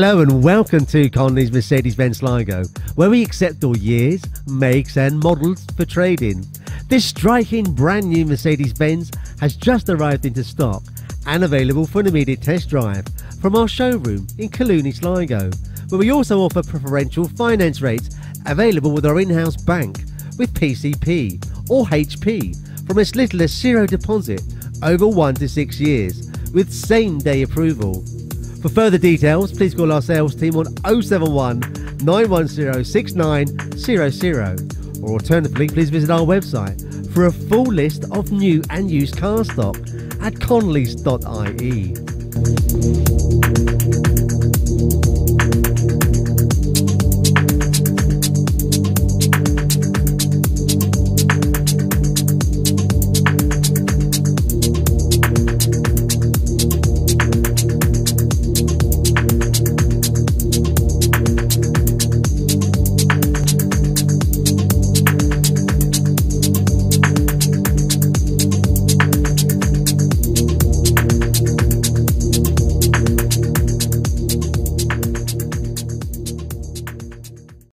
Hello and welcome to Connolly's Mercedes-Benz Sligo, where we accept all years, makes and models for trading. This striking brand new Mercedes-Benz has just arrived into stock and available for an immediate test drive from our showroom in Collooney, Sligo, where we also offer preferential finance rates available with our in-house bank with PCP or HP from as little as zero deposit over one to six years with same day approval. For further details, please call our sales team on 071 910 6900 or alternatively, please visit our website for a full list of new and used car stock at connollys.ie.